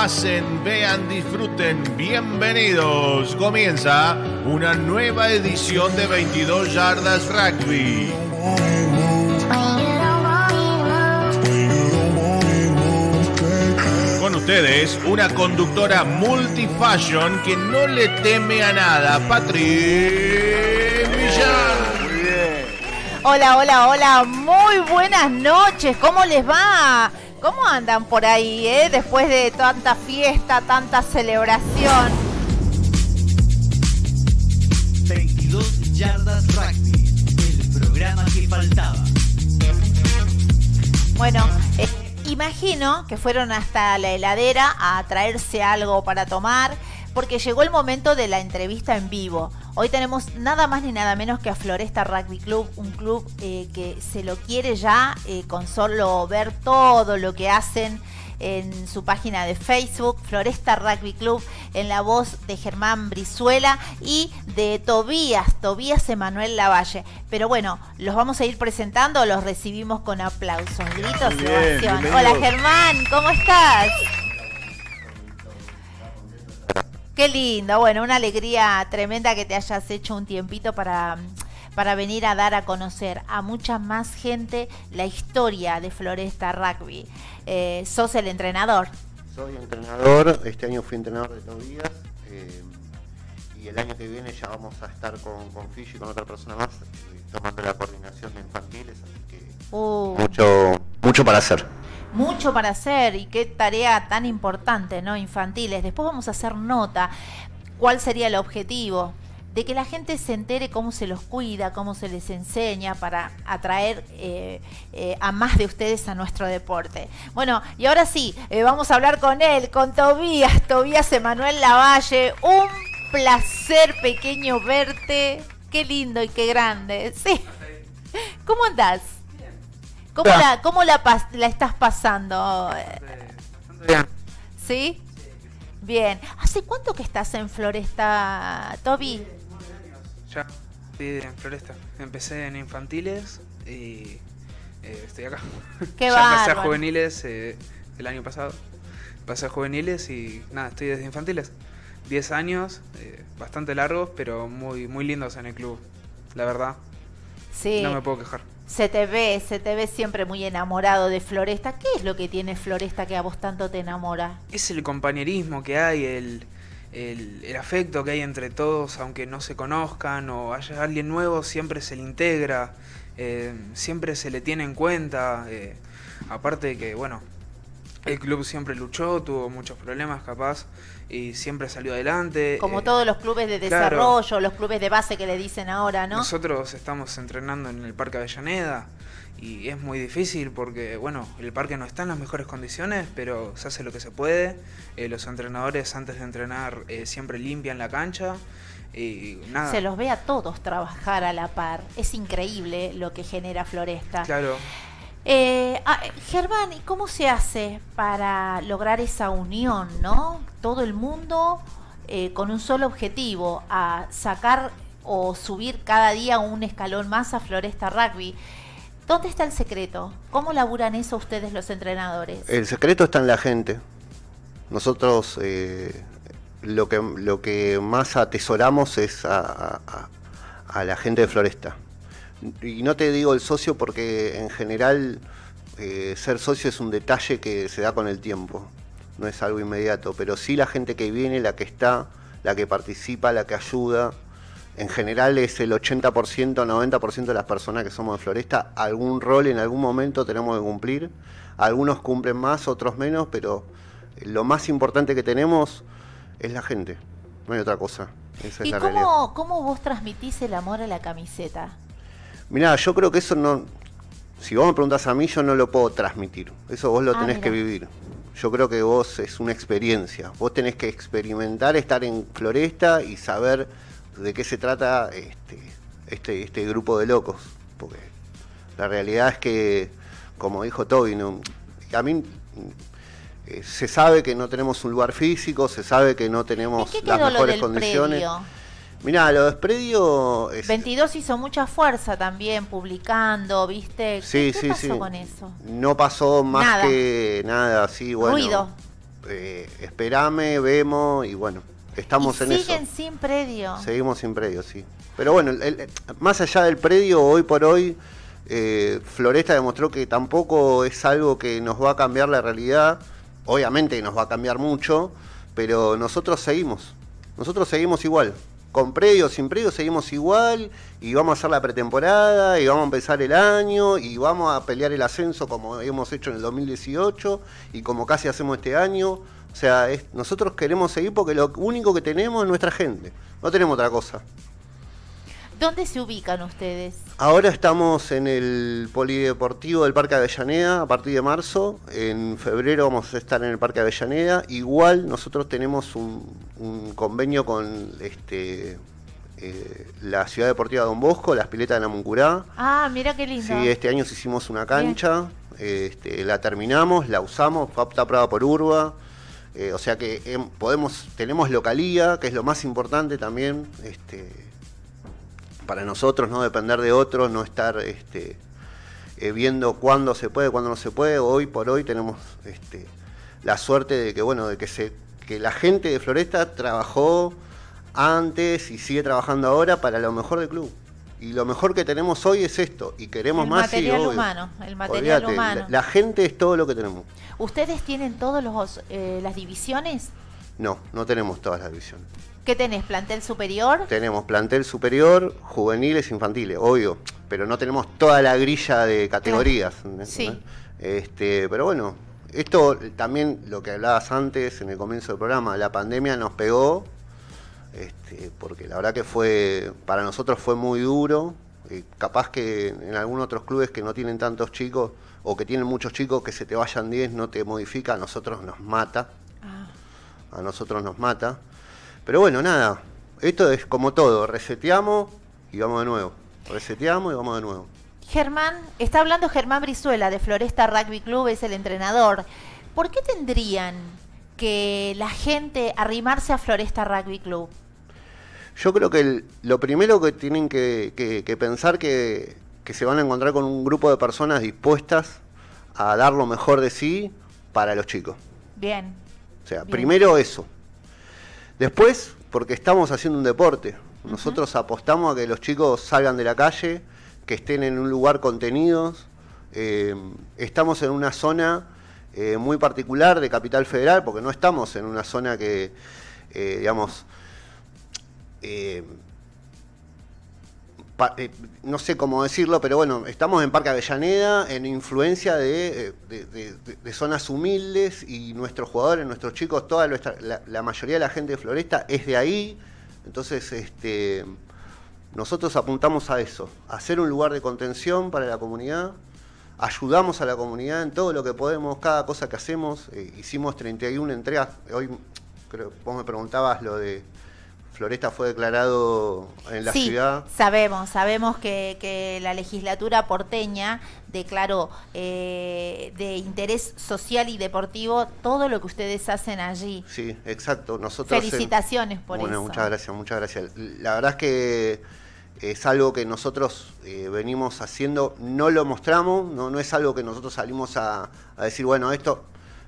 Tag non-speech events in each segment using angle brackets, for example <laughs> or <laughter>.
pasen, vean, disfruten, bienvenidos. Comienza una nueva edición de 22 Yardas Rugby. Con ustedes, una conductora multifashion que no le teme a nada, Patri Villar. Hola, hola, hola, muy buenas noches, ¿cómo les va? ¿Cómo andan por ahí, eh? Después de tanta fiesta, tanta celebración. 22 Yardas Rugby, el programa que faltaba. Bueno, eh, imagino que fueron hasta la heladera a traerse algo para tomar, porque llegó el momento de la entrevista en vivo. Hoy tenemos nada más ni nada menos que a Floresta Rugby Club, un club eh, que se lo quiere ya eh, con solo ver todo lo que hacen en su página de Facebook, Floresta Rugby Club, en la voz de Germán Brizuela y de Tobías, Tobías Emanuel Lavalle. Pero bueno, los vamos a ir presentando, los recibimos con aplausos, gritos y. Hola Germán, ¿cómo estás? Qué lindo, bueno, una alegría tremenda que te hayas hecho un tiempito para, para venir a dar a conocer a mucha más gente la historia de Floresta Rugby. Eh, sos el entrenador. Soy entrenador, este año fui entrenador de Tobías eh, y el año que viene ya vamos a estar con, con Fish y con otra persona más eh, tomando la coordinación de infantiles, así que Uh, mucho, mucho para hacer. Mucho para hacer y qué tarea tan importante, ¿no? Infantiles. Después vamos a hacer nota. ¿Cuál sería el objetivo? De que la gente se entere cómo se los cuida, cómo se les enseña para atraer eh, eh, a más de ustedes a nuestro deporte. Bueno, y ahora sí, eh, vamos a hablar con él, con Tobías, Tobías Emanuel Lavalle. Un placer pequeño verte. Qué lindo y qué grande. Sí. ¿Cómo andás? ¿Cómo, la, cómo la, pas- la estás pasando? Bien. ¿Sí? Bien. ¿Hace cuánto que estás en Floresta, Toby? Ya, sí, en Floresta. Empecé en infantiles y eh, estoy acá. Qué <laughs> ya pasé a bárbaro. juveniles eh, el año pasado. Pasé a juveniles y nada, estoy desde infantiles. 10 años, eh, bastante largos, pero muy, muy lindos en el club. La verdad, Sí. no me puedo quejar. Se te ve, se te ve siempre muy enamorado de Floresta. ¿Qué es lo que tiene Floresta que a vos tanto te enamora? Es el compañerismo que hay, el, el, afecto que hay entre todos, aunque no se conozcan o haya alguien nuevo, siempre se le integra, eh, siempre se le tiene en cuenta. eh, aparte de que, bueno, el club siempre luchó, tuvo muchos problemas capaz y siempre salió adelante. Como eh, todos los clubes de claro. desarrollo, los clubes de base que le dicen ahora, ¿no? Nosotros estamos entrenando en el Parque Avellaneda y es muy difícil porque, bueno, el parque no está en las mejores condiciones, pero se hace lo que se puede. Eh, los entrenadores antes de entrenar eh, siempre limpian la cancha y nada. Se los ve a todos trabajar a la par. Es increíble lo que genera Floresta. Claro. Eh, ah, eh, Germán, ¿y cómo se hace para lograr esa unión, no? Todo el mundo eh, con un solo objetivo, a sacar o subir cada día un escalón más a Floresta Rugby. ¿Dónde está el secreto? ¿Cómo laburan eso ustedes los entrenadores? El secreto está en la gente. Nosotros eh, lo, que, más atesoramos es a la gente de Floresta. Y no te digo el socio porque en general eh, ser socio es un detalle que se da con el tiempo, no es algo inmediato, pero sí la gente que viene, la que está, la que participa, la que ayuda. En general es el 80%, 90% de las personas que somos de Floresta, algún rol en algún momento tenemos que cumplir. Algunos cumplen más, otros menos, pero lo más importante que tenemos es la gente, no hay otra cosa. Esa es ¿Y realidad. cómo, cómo vos transmitís el amor a la camiseta? Mirá, yo creo que eso no. Si vos me preguntás a mí, yo no lo puedo transmitir. Eso vos lo Ah, tenés mirá. que vivir. Yo creo que vos es una experiencia. Vos tenés que experimentar, estar en Floresta y saber de qué se trata este, este, este grupo de locos. Porque la realidad es que, como dijo Toby, no, a mí eh, se sabe que no tenemos un lugar físico, se sabe que no ¿En tenemos las lo mejores del condiciones. predio? Mirá, lo de Predio es- 22 hizo mucha fuerza también publicando, ¿viste? Sí, ¿Qué sí, pasó sí. con eso? No pasó más Nada. que nada, sí, bueno. Ruido. eh, esperame, vemos y bueno, estamos Y en siguen eso. sin predio. Seguimos sin predio, sí. Pero bueno, el- el- más allá del predio, hoy por hoy, eh, Floresta demostró que tampoco es algo que nos va a cambiar la realidad. Obviamente nos va a cambiar mucho, pero nosotros seguimos. Nosotros seguimos igual. Con predio, sin predio, seguimos igual y vamos a hacer la pretemporada y vamos a empezar el año y vamos a pelear el ascenso como hemos hecho en el 2018 y como casi hacemos este año. O sea, es- nosotros queremos seguir porque lo único que tenemos es nuestra gente. No tenemos otra cosa. ¿Dónde se ubican ustedes? Ahora estamos en el Polideportivo del Parque Avellaneda a partir de marzo. En febrero vamos a estar en el Parque Avellaneda. Igual nosotros tenemos un, un convenio con este, eh, la Ciudad Deportiva Don Bosco, las piletas de Namuncurá. Ah, mira qué lindo. Sí, este año hicimos una cancha, este, la terminamos, la usamos, fue apta prueba por Urba. eh, o sea que em, podemos, tenemos localía, que es lo más importante también, este, para nosotros, no depender de otros, no estar este, eh, viendo cuándo se puede, cuándo no se puede. Hoy por hoy tenemos este, la suerte de que bueno, de que se, que la gente de Floresta trabajó antes y sigue trabajando ahora para lo mejor del club. Y lo mejor que tenemos hoy es esto, y queremos El más. material obvio. humano, el material humano. La, la gente es todo lo que tenemos. ¿Ustedes tienen todas las divisiones? No, no tenemos todas las divisiones. ¿Qué tenés? ¿Plantel superior? Tenemos plantel superior, juveniles, infantiles, obvio, pero no tenemos toda la grilla de categorías. Sí. Este, pero bueno, esto también lo que hablabas antes en el comienzo del programa, la pandemia nos pegó, este, porque la verdad que fue, para nosotros fue muy duro. eh, capaz que en algunos otros clubes que no tienen tantos chicos o que tienen muchos chicos que se te vayan 10 no te modifica, a nosotros nos mata Ah, a nosotros nos mata. Pero bueno, nada, esto es como todo, reseteamos y vamos de nuevo. Reseteamos y vamos de nuevo. Germán, está hablando Germán Brizuela de Floresta Rugby Club, es el entrenador. ¿Por qué tendrían que la gente arrimarse a Floresta Rugby Club? Yo creo que el- lo primero que tienen que, que- que pensar que, que se van a encontrar con un grupo de personas dispuestas a dar lo mejor de sí para los chicos. Bien. O sea, Bien. primero eso. Después, porque estamos haciendo un deporte. Nosotros apostamos a que los chicos salgan de la calle, que estén en un lugar contenidos. Eh, estamos en una zona eh, muy particular de Capital Federal, porque no estamos en una zona que, eh, digamos, no sé cómo decirlo, pero bueno, estamos en Parque Avellaneda, en influencia de, eh, zonas humildes y nuestros jugadores, nuestros chicos, toda nuestra, la, la mayoría de la gente de Floresta es de ahí. Entonces, este, nosotros apuntamos a eso, a ser un lugar de contención para la comunidad. Ayudamos a la comunidad en todo lo que podemos, cada cosa que hacemos. Eh, hicimos 31 entregas. Hoy, creo, vos me preguntabas lo de Floresta fue declarado en la sí, ciudad. sabemos, sabemos que, que la legislatura porteña declaró eh, de interés social y deportivo todo lo que ustedes hacen allí. Sí, exacto. Nosotros en- Felicitaciones por bueno, eso. muchas gracias, muchas gracias. La verdad es que es algo que nosotros eh, venimos haciendo, no lo mostramos, no, no es algo que nosotros salimos a, a decir, bueno, esto,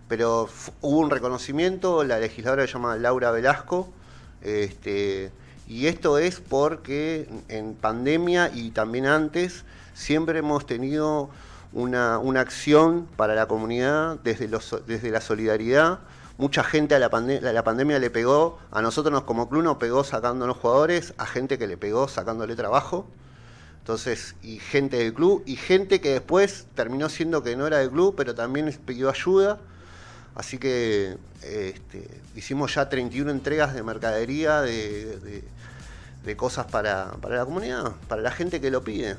pero hubo un reconocimiento, la legisladora se llama Laura Velasco, este, y esto es porque en pandemia y también antes siempre hemos tenido una, una acción para la comunidad desde, desde la solidaridad. Mucha gente a la, pande- a la pandemia le pegó, a nosotros nos, como club nos pegó sacándonos jugadores, a gente que le pegó sacándole trabajo. Entonces, y gente del club, y gente que después terminó siendo que no era del club, pero también pidió ayuda. Así que este, hicimos ya 31 entregas de mercadería, de, de- cosas para, para la comunidad, para la gente que lo pide.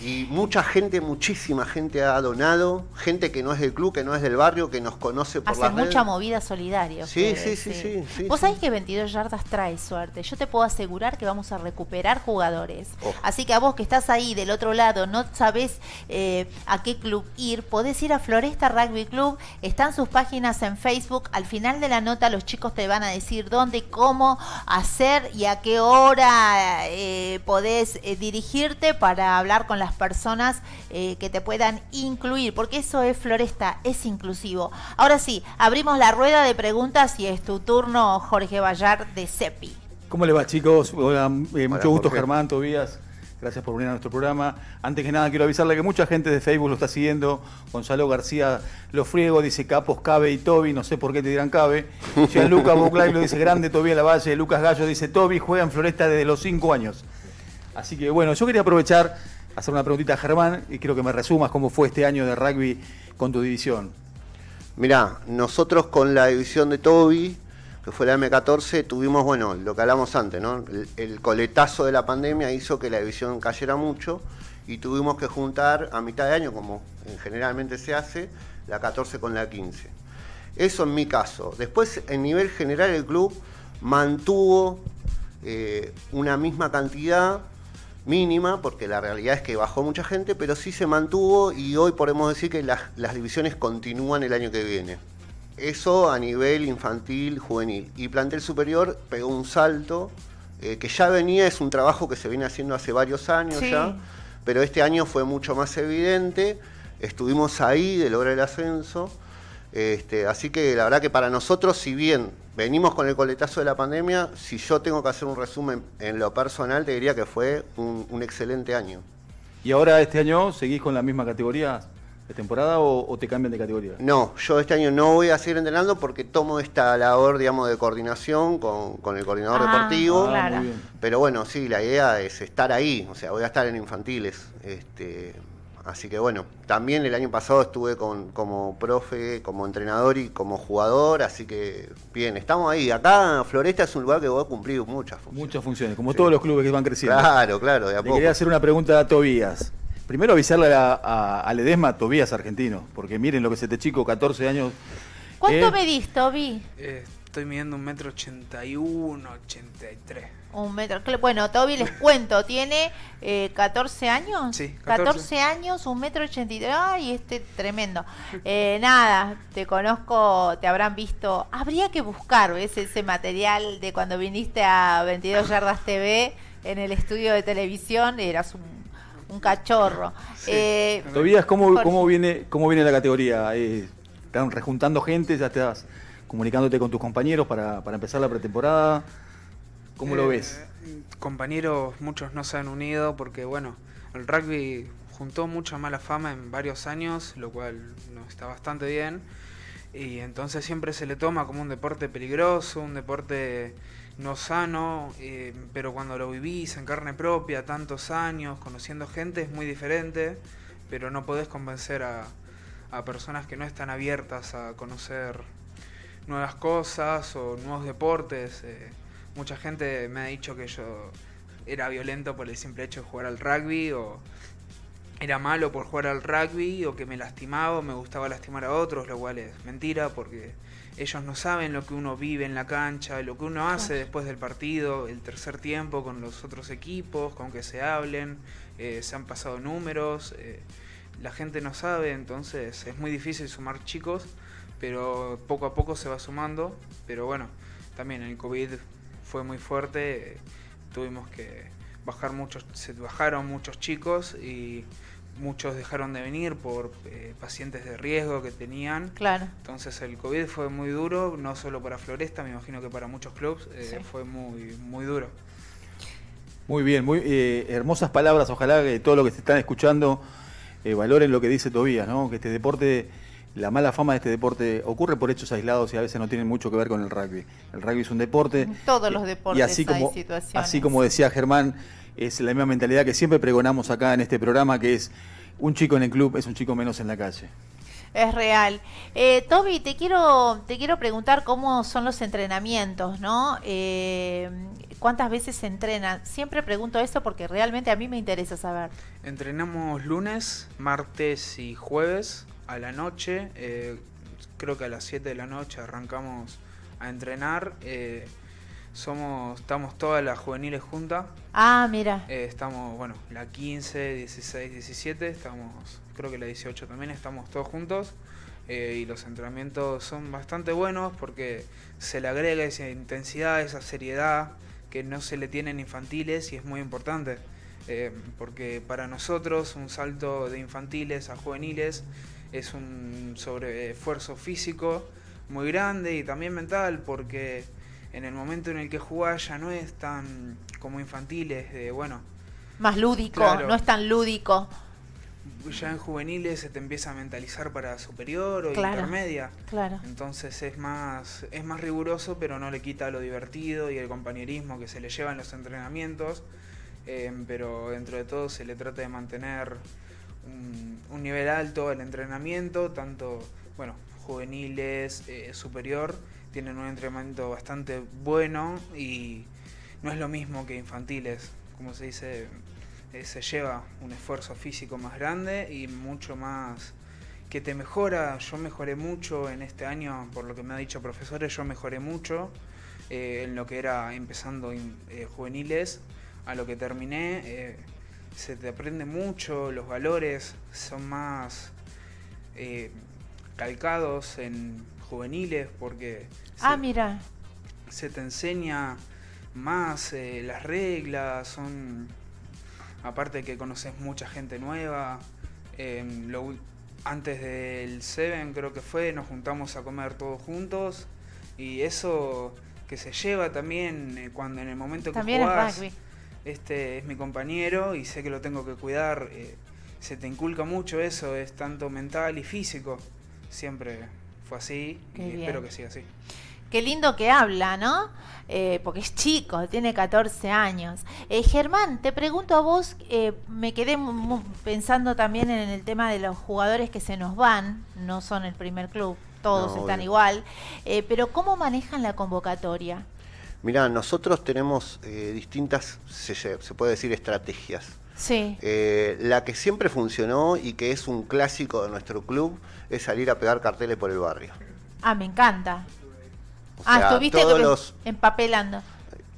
Y mucha gente, muchísima gente ha donado, gente que no es del club, que no es del barrio, que nos conoce por Hacen las mucha redes. movida solidaria. Sí, sí, sí, sí, sí, Vos sí. sabés que 22 yardas trae suerte. Yo te puedo asegurar que vamos a recuperar jugadores. Ojo. Así que a vos que estás ahí del otro lado, no sabés eh, a qué club ir, podés ir a Floresta Rugby Club. Están sus páginas en Facebook. Al final de la nota los chicos te van a decir dónde, cómo hacer y a qué hora eh, podés eh, dirigirte para hablar con la las personas eh, que te puedan incluir, porque eso es Floresta, es inclusivo. Ahora sí, abrimos la rueda de preguntas y es tu turno, Jorge Vallar de CEPI. ¿Cómo le va, chicos? Hola, eh, Hola, mucho gusto, Jorge. Germán, Tobías. Gracias por venir a nuestro programa. Antes que nada, quiero avisarle que mucha gente de Facebook lo está siguiendo. Gonzalo García Lo Friego dice Capos, Cabe y Toby. No sé por qué te dirán Cabe. <laughs> Gianluca Buclay lo dice Grande, Toby Lavalle. Lucas Gallo dice Toby juega en Floresta desde los 5 años. Así que bueno, yo quería aprovechar, hacer una preguntita a Germán y quiero que me resumas cómo fue este año de rugby con tu división. Mirá, nosotros con la división de Toby, que fue la M14, tuvimos, bueno, lo que hablamos antes, ¿no? El, coletazo de la pandemia hizo que la división cayera mucho y tuvimos que juntar a mitad de año, como en generalmente se hace, la 14 con la 15. Eso en mi caso. Después, en nivel general, el club mantuvo eh, una misma cantidad mínima, porque la realidad es que bajó mucha gente, pero sí se mantuvo y hoy podemos decir que las, las divisiones continúan el año que viene. Eso a nivel infantil, juvenil. Y plantel superior pegó un salto, eh, que ya venía, es un trabajo que se viene haciendo hace varios años Sí. ya, pero este año fue mucho más evidente. Estuvimos ahí de lograr el ascenso. Este, así que la verdad que para nosotros, si bien venimos con el coletazo de la pandemia, si yo tengo que hacer un resumen en lo personal, te diría que fue un, un excelente año. ¿Y ahora este año seguís con la misma categoría de temporada o, o te cambian de categoría? No, yo este año no voy a seguir entrenando porque tomo esta labor, digamos, de coordinación con, con el coordinador Ah, deportivo. claro. bien. Pero bueno, sí, la idea es estar ahí, o sea, voy a estar en infantiles. Este, Así que bueno, también el año pasado estuve con, como profe, como entrenador y como jugador, así que bien, estamos ahí. Acá Floresta es un lugar que va a cumplir muchas funciones. Muchas funciones, como todos los clubes que van creciendo. Claro, claro, de a Le poco. Quería hacer una pregunta a Tobías. Primero avisarle a, a, a Ledesma, Tobías argentino, porque miren lo que es este chico, 14 años. ¿Cuánto eh, medís, Tobi? Eh, estoy midiendo un metro 81, 83. Un metro. Bueno, Toby, les cuento, tiene eh, 14 años. Sí, 14. 14. años, un metro 83. Ay, este tremendo. Eh, nada, te conozco, te habrán visto. Habría que buscar, ¿ves? Ese material de cuando viniste a 22 Yardas TV en el estudio de televisión. Eras un, un cachorro. Sí. Eh, Tobías, ¿cómo, cómo, viene, ¿cómo viene la categoría? Eh, ¿Están rejuntando gente? ¿Ya estás comunicándote con tus compañeros para, para empezar la pretemporada? ¿Cómo lo Eh, ves? Compañeros, muchos no se han unido porque, bueno, el rugby juntó mucha mala fama en varios años, lo cual no está bastante bien. Y entonces siempre se le toma como un deporte peligroso, un deporte no sano, eh, pero cuando lo vivís en carne propia, tantos años, conociendo gente, es muy diferente, pero no podés convencer a, a personas que no están abiertas a conocer nuevas cosas o nuevos deportes. eh, mucha gente me ha dicho que yo era violento por el simple hecho de jugar al rugby o era malo por jugar al rugby o que me lastimaba o me gustaba lastimar a otros, lo cual es mentira porque ellos no saben lo que uno vive en la cancha, lo que uno hace después del partido, el tercer tiempo con los otros equipos, con que se hablen, eh, se han pasado números, eh, la gente no sabe, entonces es muy difícil sumar chicos, pero poco a poco se va sumando, pero bueno, también el COVID fue muy fuerte, tuvimos que bajar muchos, se bajaron muchos chicos y muchos dejaron de venir por eh, pacientes de riesgo que tenían. claro. Entonces el COVID fue muy duro, no solo para Floresta, me imagino que para muchos clubes eh, Sí. fue muy, muy duro. Muy bien, muy eh, hermosas palabras. Ojalá que todos los que se están escuchando eh, valoren lo que dice Tobías, ¿no? Que este deporte, la mala fama de este deporte ocurre por hechos aislados y a veces no tienen mucho que ver con el rugby. El rugby es un deporte. Todos los y- deportes y así hay como, situaciones. Así como decía Germán, es la misma mentalidad que siempre pregonamos acá en este programa, que es un chico en el club es un chico menos en la calle. Es real. Eh, Toby, te quiero, te quiero preguntar cómo son los entrenamientos, ¿no? Eh, ¿Cuántas veces se entrenan? Siempre pregunto esto porque realmente a mí me interesa saber. Entrenamos lunes, martes y jueves a la noche. eh, creo que a las 7 de la noche arrancamos a entrenar. eh, somos, estamos todas las juveniles juntas. Ah, mira. Eh, estamos, bueno, la 15, 16, 17, estamos, creo que la 18 también, estamos todos juntos. eh, y los entrenamientos son bastante buenos porque se le agrega esa intensidad, esa seriedad que no se le tiene en infantiles y es muy importante. Eh, porque para nosotros un salto de infantiles a juveniles es un sobreesfuerzo físico muy grande y también mental porque en el momento en el que jugás ya no es tan como infantiles, de bueno, Más lúdico, Claro. no es tan lúdico. ya en juveniles se te empieza a mentalizar para superior o Claro. intermedia. Claro. Entonces es más, es más riguroso, pero no le quita lo divertido y el compañerismo que se le lleva en los entrenamientos. Eh, pero dentro de todo se le trata de mantener un, nivel alto al entrenamiento, tanto, bueno, juveniles, eh, superior, tienen un entrenamiento bastante bueno y no es lo mismo que infantiles, como se dice, eh, se lleva un esfuerzo físico más grande y mucho más que te mejora. Yo mejoré mucho en este año, por lo que me ha dicho profesores, yo mejoré mucho eh, en lo que era empezando juveniles a lo que terminé. Se te aprende mucho, los valores son más eh, calcados en juveniles porque Ah, se- mira. se te enseña más eh, las reglas, son aparte que conoces mucha gente nueva. em, lo antes del Seven creo que fue, nos juntamos a comer todos juntos y eso que se lleva también eh, cuando en el momento que También es jugás, rugby. Este es mi compañero y sé que lo tengo que cuidar. eh, se te inculca mucho eso, es tanto mental y físico. Siempre fue así Qué y bien. espero que siga así. Qué lindo que habla, ¿no? Eh, porque es chico, tiene 14 años. Eh, Germán, te pregunto a vos, eh, me quedé pensando también en el tema de los jugadores que se nos van, no son el primer club, todos No, están obvio. igual, eh, pero ¿cómo manejan la convocatoria? Mirá, nosotros tenemos eh, distintas, se, se puede decir, estrategias. Sí, Eh, la que siempre funcionó y que es un clásico de nuestro club es salir a pegar carteles por el barrio. ah, me encanta. O ah, sea, estuviste todos los, empapelando.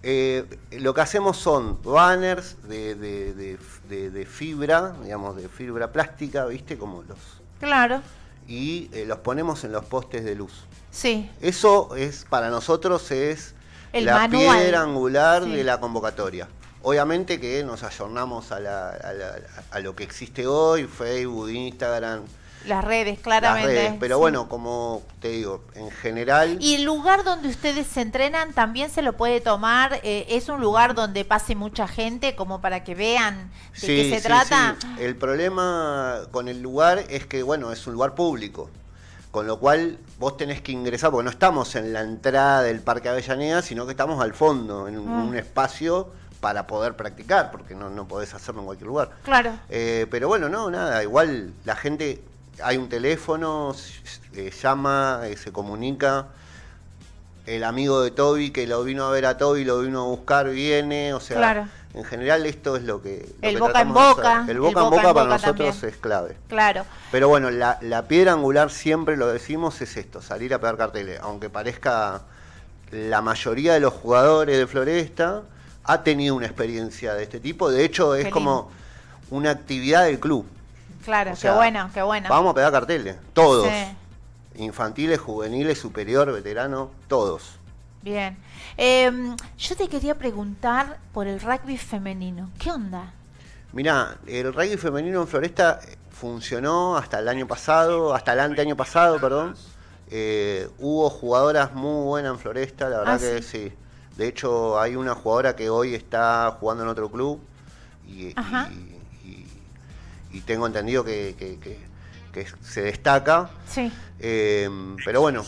eh, lo que hacemos son banners de, de- de- de- de fibra, digamos, de fibra plástica, ¿viste? Como los. Claro, Y eh, los ponemos en los postes de luz. sí, Eso es, para nosotros, es El la manual. piedra angular Sí. de la convocatoria. Obviamente que nos ayornamos a, la- a la- a lo que existe hoy, Facebook, Instagram, las redes, las claramente. redes. Pero sí. bueno, como te digo, en general... ¿Y el lugar donde ustedes se entrenan también se lo puede tomar? Eh, ¿Es un lugar donde pase mucha gente como para que vean de qué se sí, trata? sí. El problema con el lugar es que, bueno, es un lugar público. Con lo cual vos tenés que ingresar, porque no estamos en la entrada del Parque Avellaneda, sino que estamos al fondo, en un, Ah. un espacio para poder practicar, porque no, no podés hacerlo en cualquier lugar. Claro. Eh, pero bueno, no, nada, igual la gente, hay un teléfono, eh, llama, eh, se comunica. El amigo de Toby que lo vino a ver a Toby, lo vino a buscar, viene, o sea, Claro. En general esto es lo que... lo El que boca boca, hacer. El el boca en boca boca en para boca nosotros también. es clave. Claro. Pero bueno, la, la piedra angular siempre lo decimos es esto, salir a pegar carteles. Aunque parezca la mayoría de los jugadores de Floresta ha tenido una experiencia de este tipo. De hecho, es como una actividad del club. Claro, O sea, qué bueno, qué bueno. Vamos a pegar carteles, todos. Sí, Infantiles, juveniles, superior, veterano, todos. Bien. Eh, yo te quería preguntar por el rugby femenino. ¿Qué onda? Mirá, el rugby femenino en Floresta eh, funcionó hasta el año pasado, hasta el anteaño pasado, perdón. Eh, hubo jugadoras muy buenas en Floresta, la verdad Ah, que sí. De hecho, hay una jugadora que hoy está jugando en otro club y, y- y- y tengo entendido que, que- que- que se destaca. Sí, Eh, pero bueno,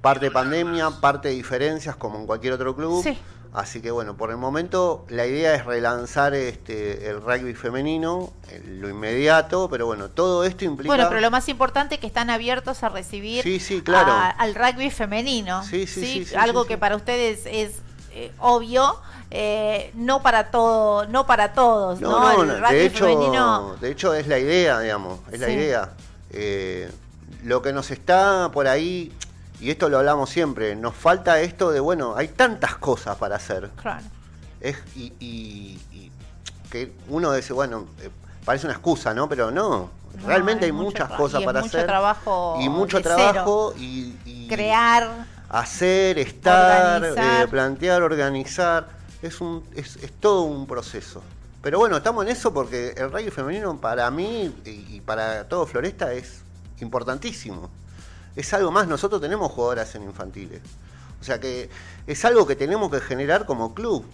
parte de pandemia, parte de diferencias como en cualquier otro club. Sí. Así que bueno, por el momento la idea es relanzar este el rugby femenino, en lo inmediato, pero bueno, todo esto implica... Bueno, pero lo más importante es que están abiertos a recibir Sí, sí, claro. a- al rugby femenino. Sí, sí, sí, sí, Algo sí, que para ustedes es eh, obvio, eh, no para todo, no para todos, ¿no? No, no, el rugby de hecho, femenino. de hecho es la idea, digamos, es la idea. Eh, lo que nos está por ahí, y esto lo hablamos siempre, nos falta esto de, bueno, hay tantas cosas para hacer. Claro. Es, y, y- y que uno dice, bueno, eh, parece una excusa, ¿no? Pero no, No, realmente hay muchas cosas para mucho hacer. trabajo y mucho trabajo y, y Crear. hacer, estar, Organizar. eh, plantear, organizar. Es, un, es, es todo un proceso. pero bueno, estamos en eso porque el rugby femenino para mí y, y para todo Floresta es importantísimo. Es algo más, nosotros tenemos jugadoras en infantiles. O sea que es algo que tenemos que generar como club.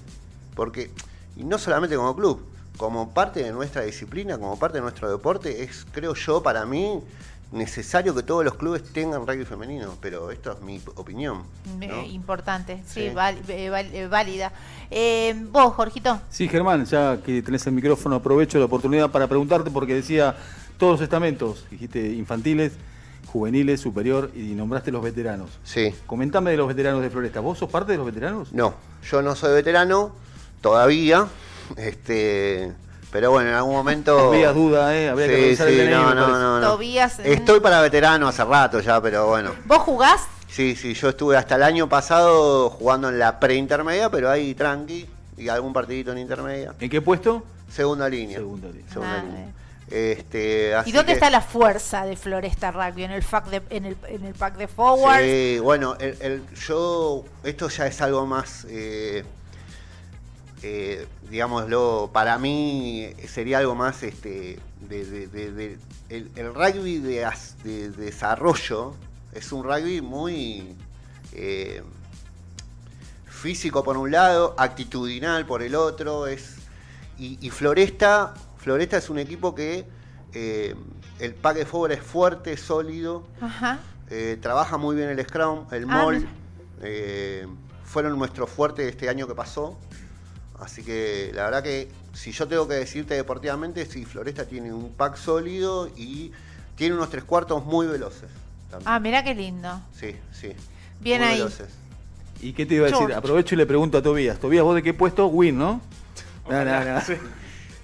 Porque, y no solamente como club, como parte de nuestra disciplina, como parte de nuestro deporte, es, creo yo, para mí, necesario que todos los clubes tengan rugby femenino. Pero esto es mi opinión. Eh, ¿no? importante, sí, Sí. val- eh, val- eh, válida. Eh, vos, Jorgito. Sí, Germán, ya que tenés el micrófono, aprovecho la oportunidad para preguntarte porque decía todos los estamentos, dijiste infantiles, juveniles, superior y nombraste los veteranos. Sí. Comentame de los veteranos de Floresta. ¿Vos sos parte de los veteranos? No, yo no soy veterano todavía. Este, pero bueno, en algún momento. Había duda, ¿eh? Habría que Sí, el sí, DNI, no, no, no, no. Tobías, eh. Estoy para veterano hace rato ya, pero bueno. ¿Vos jugás? Sí, sí, yo estuve hasta el año pasado jugando en la preintermedia, pero ahí tranqui y algún partidito en intermedia. ¿En qué puesto? Segunda línea. Segunda línea. Segunda Ah, línea. Este, ¿Y dónde que- está la fuerza de Floresta Rugby? ¿En el, fac de, en el, en el pack de forwards? Sí, bueno, el, el- yo, esto ya es algo más, eh, eh, digámoslo, para mí sería algo más, este, de, de- de- de- el, el rugby de, desarrollo es un rugby muy eh, físico por un lado, actitudinal por el otro, es y, y Floresta, Floresta es un equipo que eh, el pack de forward es fuerte, sólido, Ajá. eh, trabaja muy bien el Scrum, el Ah, MOL. mira. eh, fueron nuestros fuertes este año que pasó. Así que la verdad que si yo tengo que decirte deportivamente, sí, Floresta tiene un pack sólido y tiene unos tres cuartos muy veloces. también. Ah, mirá qué lindo. Sí, sí. Bien muy ahí. veloces. ¿Y qué te iba a decir? George. Aprovecho y le pregunto a Tobías. Tobías, ¿vos de qué puesto? Win, ¿no? No, no, no.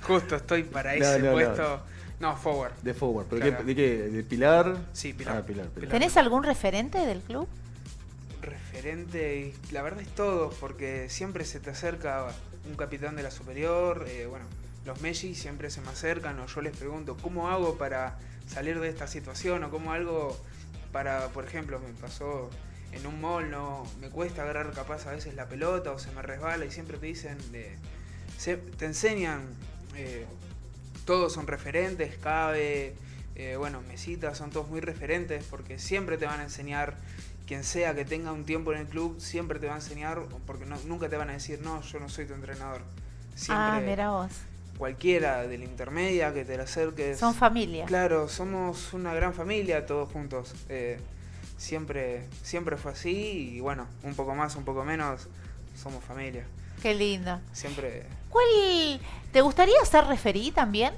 Justo estoy para No, ese no, no. puesto. No, forward. De forward. ¿Pero Claro. qué- ¿De qué? ¿De Pilar? Sí, Pilar. Ah, Pilar, Pilar. ¿Tenés algún referente del club? referente y la verdad es todo, porque siempre se te acerca un capitán de la superior, eh, bueno, los Messi siempre se me acercan o yo les pregunto cómo hago para salir de esta situación o cómo algo para, por ejemplo, me pasó en un mall, no, me cuesta agarrar capaz a veces la pelota o se me resbala y siempre te dicen, de, se- te enseñan, eh, todos son referentes, cabe, eh, bueno, mesitas, son todos muy referentes porque siempre te van a enseñar, quien sea que tenga un tiempo en el club, siempre te va a enseñar, porque no- nunca te van a decir, no, yo no soy tu entrenador. Siempre, Ah, mira vos. cualquiera de la intermedia que te la acerques. Son familia. Claro, somos una gran familia todos juntos. Eh, siempre, siempre fue así y bueno, un poco más, un poco menos, somos familia. Qué lindo. Siempre... ¿Cuál te gustaría ser referí también?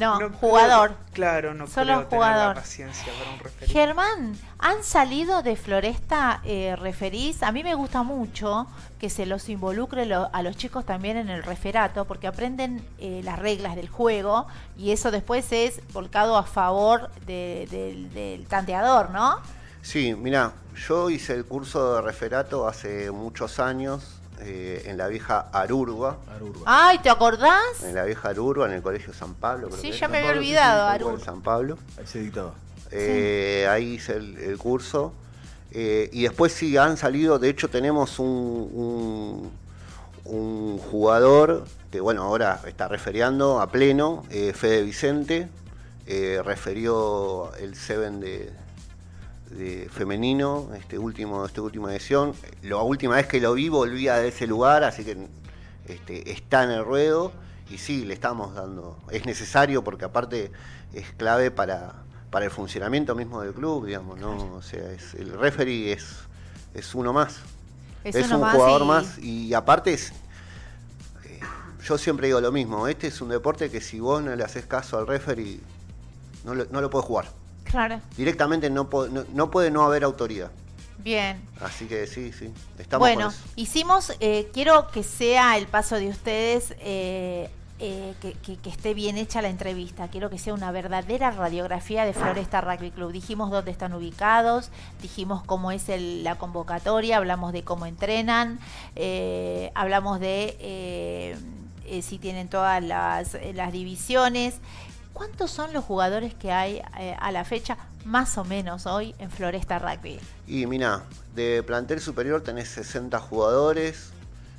No, jugador. claro, no Solo creo tener jugador. la paciencia para un. Germán, ¿han salido de Floresta eh, referís? A mí me gusta mucho que se los involucre lo- a los chicos también en el referato, porque aprenden eh, las reglas del juego y eso después es volcado a favor de- del- del tanteador, ¿no? Sí, mira, yo hice el curso de referato hace muchos años eh, en la vieja Arurba. Arurba. Ay, ¿te acordás? En la vieja Arurba, en el colegio San Pablo. creo Sí, que ya es. me había Pablo, sí, olvidado, sí. San Pablo. Ahí se dictaba. Eh, ahí hice el, el curso. Eh, y después sí han salido, de hecho tenemos un, un, un jugador que bueno, ahora está referiando a pleno, eh, Fede Vicente, eh, referió el Seven de, de femenino, este último, esta última edición. La última vez que lo vi volvía de ese lugar, así que este, está en el ruedo y sí, le estamos dando. Es necesario porque aparte es clave para, para el funcionamiento mismo del club, digamos, ¿no? O sea, es, el referee es, es uno más. Es Es, uno un más jugador y- más y aparte es. eh, Yo siempre digo lo mismo, este es un deporte que si vos no le haces caso al referee, no lo, no lo puedes jugar. Claro, Directamente no, no, no puede no haber autoridad. bien. Así que sí, sí, estamos bueno, con eso. hicimos, eh, quiero que sea el paso de ustedes, eh, eh, que, que- que esté bien hecha la entrevista. Quiero que sea una verdadera radiografía de Floresta Rugby Club. Dijimos dónde están ubicados, dijimos cómo es el- la convocatoria, hablamos de cómo entrenan, hablamos de si tienen todas las, las divisiones. ¿Cuántos son los jugadores que hay eh, a la fecha, más o menos hoy, en Floresta Rugby? Y mira, de plantel superior tenés 60 jugadores,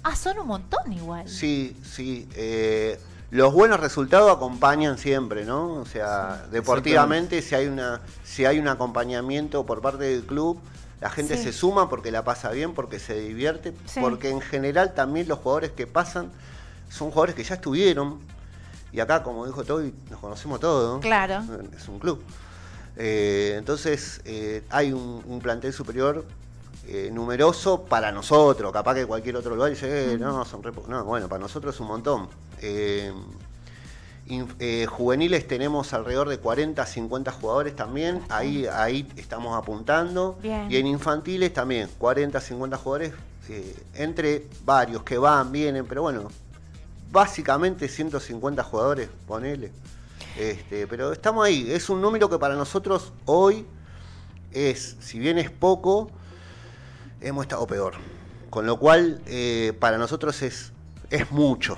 Ah, son un montón igual. Sí, sí. eh, los buenos resultados acompañan siempre, ¿no? O sea, deportivamente, si hay, una, si hay un acompañamiento por parte del club, la gente Sí. se suma porque la pasa bien, porque se divierte, Sí. porque en general también los jugadores que pasan son jugadores que ya estuvieron. Y acá, como dijo Toby, nos conocemos todos. Claro. Es un club. Eh, entonces, eh, hay un, un plantel superior eh, numeroso para nosotros. Capaz que cualquier otro lugar dice, eh, no, son re po-". No, bueno, para nosotros es un montón. Juveniles tenemos alrededor de 40, 50 jugadores también. Ahí, ahí estamos apuntando. Bien. Y en infantiles también, 40, 50 jugadores. entre varios que van, vienen, pero bueno, básicamente 150 jugadores, ponele. Este, pero estamos ahí. Es un número que para nosotros hoy es, si bien es poco, hemos estado peor. Con lo cual, eh, para nosotros es, es mucho.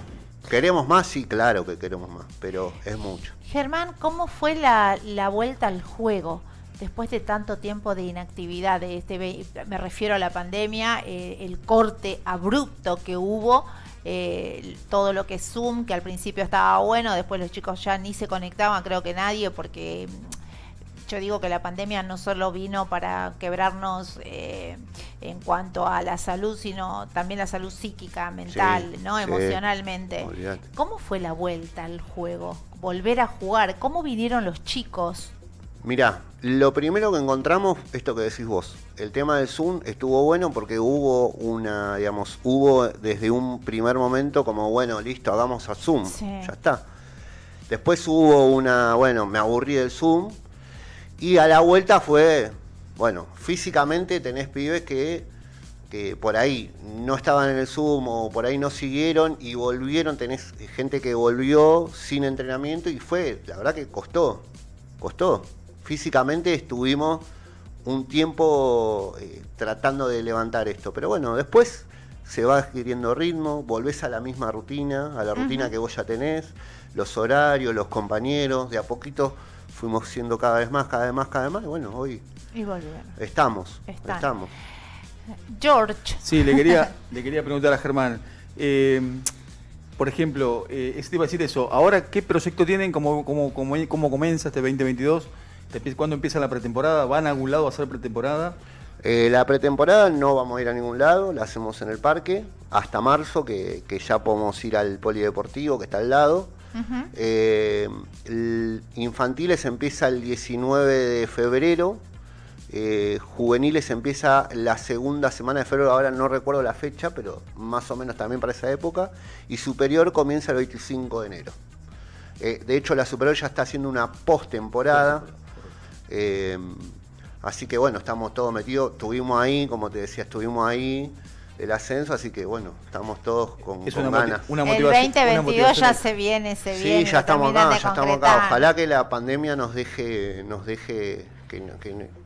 ¿Queremos más? Sí, claro que queremos más, pero es mucho. Germán, ¿cómo fue la, la vuelta al juego después de tanto tiempo de inactividad? De este, me refiero a la pandemia, eh, el corte abrupto que hubo, eh, todo lo que es Zoom, que al principio estaba bueno, después los chicos ya ni se conectaban, creo que nadie, porque mm, yo digo que la pandemia no solo vino para quebrarnos eh, en cuanto a la salud, sino también la salud psíquica, mental, ¿no? sí, Emocionalmente. ¿Cómo fue la vuelta al juego? Volver a jugar. ¿Cómo vinieron los chicos? Mirá, lo primero que encontramos, esto que decís vos, el tema del Zoom estuvo bueno porque hubo una, digamos, hubo desde un primer momento como, bueno, listo, hagamos a Zoom, Sí. ya está. Después hubo una, bueno, me aburrí del Zoom y a la vuelta fue, bueno, físicamente tenés pibes que, que por ahí no estaban en el Zoom o por ahí no siguieron y volvieron, tenés gente que volvió sin entrenamiento y fue, la verdad que costó, costó. Físicamente estuvimos un tiempo eh, tratando de levantar esto, pero bueno, después se va adquiriendo ritmo, volvés a la misma rutina, a la rutina que vos ya tenés, los horarios, los compañeros, de a poquito fuimos siendo cada vez más, cada vez más, cada vez más, y bueno, hoy Y estamos, Están. estamos. George. Sí, le quería, <laughs> le quería preguntar a Germán. eh, por ejemplo, eh, te iba a decir eso. Ahora, ¿qué proyecto tienen? ¿Cómo, cómo, cómo, cómo comienza este 2022? ¿Te empie- ¿Cuándo empieza la pretemporada? ¿Van a algún lado a hacer pretemporada? Eh, la pretemporada no vamos a ir a ningún lado, la hacemos en el parque, hasta marzo, que, que ya podemos ir al polideportivo que está al lado. Eh, el infantiles empieza el 19 de febrero, eh, juveniles empieza la segunda semana de febrero, ahora no recuerdo la fecha, pero más o menos también para esa época, y superior comienza el 25 de enero. Eh, de hecho, la superior ya está haciendo una postemporada. Eh, así que bueno, estamos todos metidos. Estuvimos ahí, como te decía, estuvimos ahí el ascenso, así que bueno, estamos todos con, Es con una, ganas. una El motivación. una 2022 ya se viene, se Sí, viene. ya lo estamos acá, ya estamos acá. Ojalá que la pandemia nos deje, nos deje que,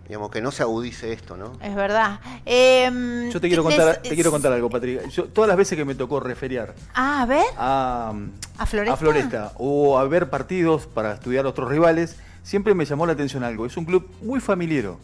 digamos, que no se agudice esto, ¿no? Es verdad. Em, Yo te quiero contar, te quiero contar algo, Patrick. Yo, todas las veces que me tocó referiar Ah, a ver. a, ¿A Floresta? a Floresta o a ver partidos para estudiar otros rivales, siempre me llamó la atención algo. Es un club muy familiero.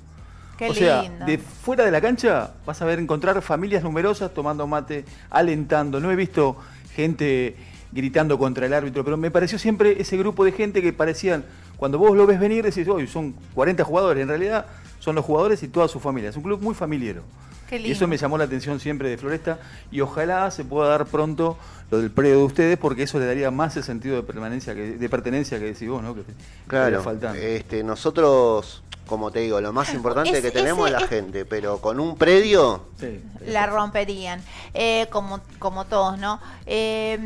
Qué o sea, lindo. de fuera de la cancha vas a ver encontrar familias numerosas tomando mate, alentando. No he visto gente gritando contra el árbitro, pero me pareció siempre ese grupo de gente que parecían, cuando vos lo ves venir, decís, hoy son 40 jugadores. En realidad son los jugadores y toda su familia. Es un club muy familiero. Qué Y eso me llamó la atención siempre de Floresta y ojalá se pueda dar pronto lo del predio de ustedes porque eso le daría más el sentido de permanencia, que, de pertenencia que decís vos, ¿no? Que Claro, este, nosotros, como te digo, lo más importante Es- que tenemos ese es la es- gente, pero con un predio, Sí, la romperían, eh, como, como todos, ¿no? Eh,